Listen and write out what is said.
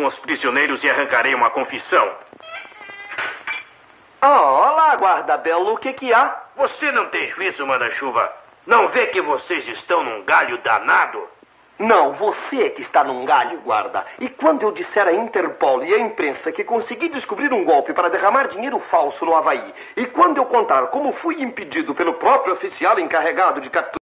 com os prisioneiros e arrancarei uma confissão. Ah, olá, guarda belo, o que que há? Você não tem juízo, manda-chuva? Não vê que vocês estão num galho danado? Não, você é que está num galho, guarda. E quando eu disser à Interpol e à imprensa que consegui descobrir um golpe para derramar dinheiro falso no Havaí, e quando eu contar como fui impedido pelo próprio oficial encarregado de capturar